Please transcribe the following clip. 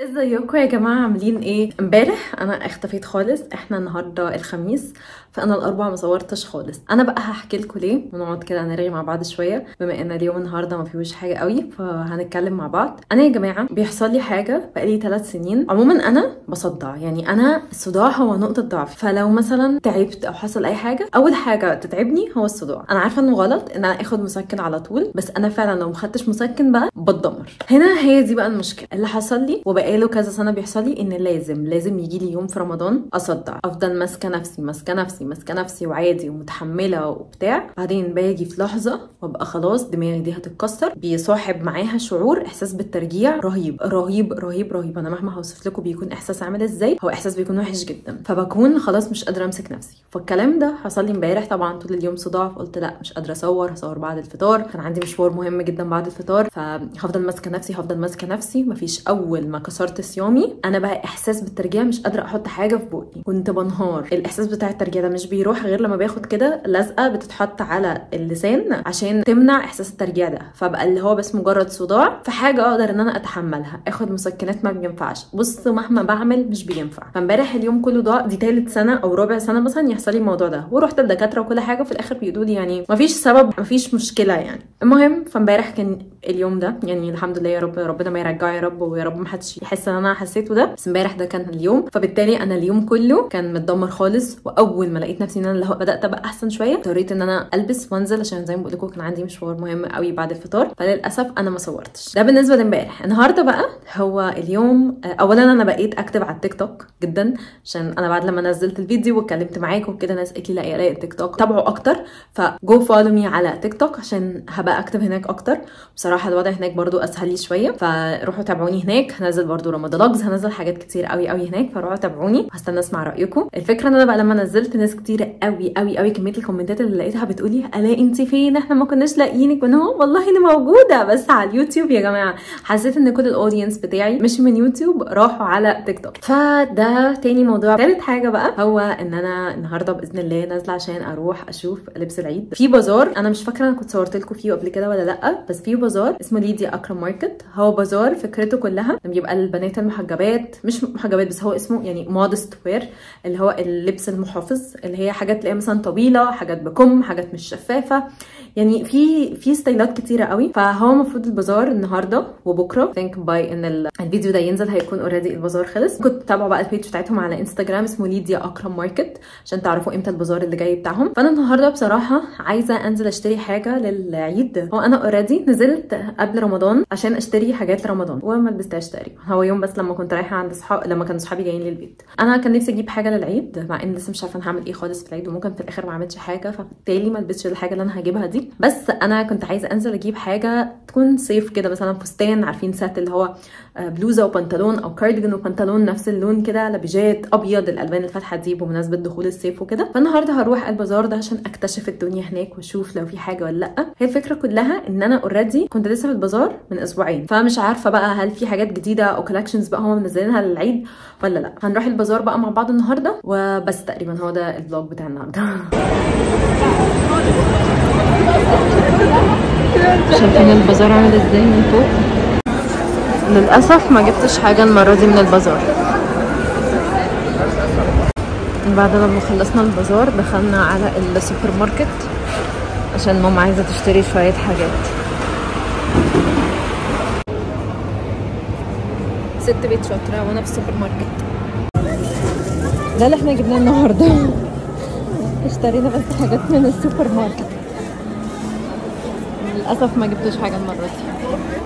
ازيكم يا جماعة؟ عاملين إيه؟ امبارح أنا اختفيت خالص إحنا النهاردة الخميس فانا الاربع ما صورتش خالص. أنا بقى هحكي لكم ليه ونقعد كده نرغي مع بعض شوية بما ان اليوم النهاردة ما فيهوش حاجة قوي فهنتكلم مع بعض. أنا يا جماعة بيحصل لي حاجة بقالي ثلاث سنين. عموما أنا بصدع يعني أنا الصداع هو نقطة ضعف. فلو مثلا تعبت أو حصل أي حاجة أول حاجة تتعبني هو الصداع. أنا عارفة إنه غلط إن أنا آخد مسكن على طول بس أنا فعلا لو ما خدتش مسكن بقى بتدمر. هنا هي دي بقى المشكلة. اللي حصل لي وبقاله كذا سنة بيحصل لي إن لازم لازم يجي لي يوم في رمضان أصدع. أفضل ماسكة نفسي ماسكة نفسي ماسكة نفسي وعادي ومتحملة وبتاع. بعدين باجي في لحظة وأبقى خلاص دماغي دي هتتكسر. بيصاحب معاها شعور إحساس بالترجيع رهيب رهيب رهيب رهيب. أنا مهما هوصف لكم بيكون إحساس عامل إزاي؟ هو إحساس بيكون وحش جدا. فبكون خلاص مش قادرة أمسك نفسي. فالكلام ده حصل لي امبارح. طبعا طول اليوم صداع. فقلت لأ مش قادرة أصور هصور بعد الفطار. كان عندي مشوار مهم جدا بعد الفطار. فهفضل ماسكة نفسي هفضل ماسكة نفسي. مفيش أول ما كسرت صيامي أنا بقى إحساس بالترجيع مش قادرة أحط حاجة في بوقي كنت بنهار. الإحساس بتاع الترجيع ده مش بيروح غير لما باخد كده لزقة بتتحط على اللسان عشان تمنع إحساس الترجيع ده. فبقى اللي هو بس مجرد صداع في حاجة أقدر إن أنا أتحملها. آخد مسكنات ما بينفعش. بص مهما بعمل مش بينفع. فامبارح اليوم كله ضاع دي تالت سنة أو رابع سنة مثلا يحصل لي الموضوع ده. ورحت الدكاتره وكل حاجة في الآخر بيقولوا لي يعني مفيش سبب مفيش مشكلة يعني. المهم فامبارح كان اليوم ده. يعني الحمد لله يا رب ربنا ما يرجعه يا رب ويا رب ما حدش يحس إن أنا حسيته ده. بس امبارح ده كان اليوم. فبالتالي أنا اليوم كله كان متدمر خالص. وأول ما لقيت نفسي إن أنا اللي بدأت أبقى أحسن شوية اضطريت إن أنا ألبس وأنزل عشان زي ما بقول لكم كان عندي مشوار مهم قوي بعد الفطار. فللأسف أنا ما صورتش. ده بالنسبة لامبارح. النهارده بقى هو اليوم اولا أنا بقيت active على التيك توك جدا عشان أنا بعد لما نزلت الفيديو واتكلمت معاكم وكده ناس قالت لي لا الاقي التيك توك تابعوا أكتر. ف go follow me على تيك توك عشان هبقى active هناك أكتر. بصراحة الوضع هناك برضو أسهل لي شوية. فروحوا تابعوني هناك. هنزل برضو رمضان هنزل حاجات كتير قوي قوي هناك. فروحوا تابعوني. هستنى أسمع رأيكم. الفكرة إن أنا بقى لما نزلت ناس كتير قوي قوي قوي كمية ال commentات اللي لقيتها بتقولي آلاء أنت فين؟ إحنا ما كناش لاقيينك. وأنا والله أنا موجودة بس على اليوتيوب يا جماعة. حسيت إن كل ال audience بتاعي مشيوا من يوتيوب راحوا على تيك توك فده تاني موضوع. تالت حاجة بقى هو إن أنا النهارده بإذن الله نازلة عشان أروح أشوف لبس العيد. في بازار. أنا مش فاكرة أنا كنت صورت لكم فيه قبل كده ولا لأ بس في بازار اسمه ليديا أكرم ماركت. هو بازار فكرته كلها بيبقى البنات المحجبات مش محجبات بس هو اسمه يعني modest wear اللي هو اللبس المحافظ اللي هي حاجات تلاقيها مثلا طويلة حاجات بكم حاجات مش شفافة. يعني في في styleات كتيرة قوي. فهو المفروض البازار النهارده وبكرة think by إن الفيديو ده ينزل هيكون already البازار خلص. كنت تتابعوا بقى ال page بتاعتهم على انستجرام اسمه ليديا أكرم ماركت عشان تعرفوا إمتى البازار اللي جاي بتاعهم. فأنا النهارده بصراحة عايزة أنزل أشتري حاجة للعيد. هو أنا already نزلت قبل رمضان عشان اشتري حاجات لرمضان. وما لبستهاش تقريبا. هو يوم بس لما كنت رايحة عند صحاب لما كانوا صحابي جايين لي البيت أنا كان نفسي أجيب حاجة للعيد مع إن لسه مش عارفة أنا هعمل إيه خالص في العيد وممكن في الآخر ما اعملش حاجة فبالتالي ما لبستش الحاجة اللي أنا هجيبها دي. بس أنا كنت عايزة أنزل أجيب حاجة تكون صيف كده مثلا فستان عارفين set اللي هو بلوزة وبنطلون أو كارديجان وبنطلون نفس اللون كده البيجات أبيض الألوان الفاتحة دي بمناسبة دخول الصيف وكده. فالنهاردة هروح البازار ده عشان أكتشف الدنيا هناك وأشوف لو في حاجة ولا لأ. هي الفكرة كلها إن أنا already كنت لسه في البازار من أسبوعين فمش عارفة بقى هل في حاجات جديدة أو collections بقى هم منزلينها للعيد ولا لأ. هنروح البازار بقى مع بعض النهارده وبس تقريبا هو ده ال vlog بتاع النهارده. شايفين البازار عامل إزاي من فوق؟ للأسف ما جبتش حاجة المرة دي من البازار. بعد لما خلصنا البازار دخلنا على السوبر ماركت عشان ماما عايزة تشتري شوية حاجات. ست بيت شاطرة وأنا في السوبر ماركت ده اللي إحنا جبناه النهارده. اشترينا بس حاجات من السوبر ماركت. للأسف ما جبتش حاجة المرة دي.